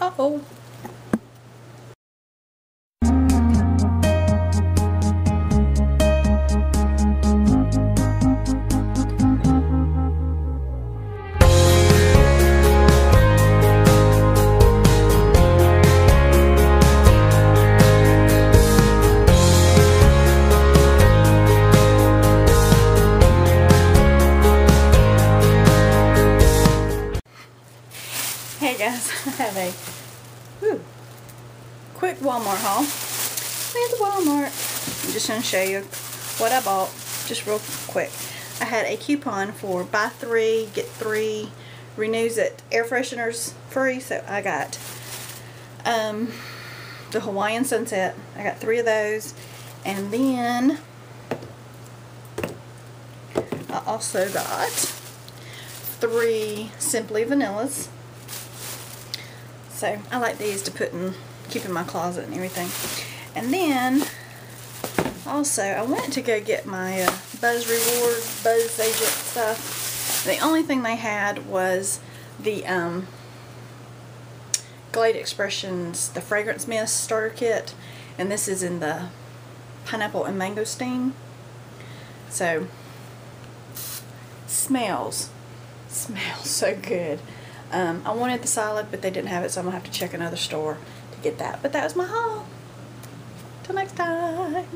Uh-oh. Hey guys, I have a whew, quick Walmart haul. With Walmart. I'm just going to show you what I bought just real quick. I had a coupon for buy three, get three, Renuzit, air fresheners free. So I got um, the Hawaiian Sunset. I got three of those. And then I also got three Simply Vanillas. So I like these to put in, keep in my closet and everything. And then also I went to go get my uh, Buzz Reward, Buzz Agent stuff. The only thing they had was the um, Glade Expressions, the Fragrance Mist Starter Kit. And this is in the Pineapple and Mangosteen. So, smells. Smells so good. Um, I wanted the salad, but they didn't have it, so I'm going to have to check another store to get that. But that was my haul. Till next time.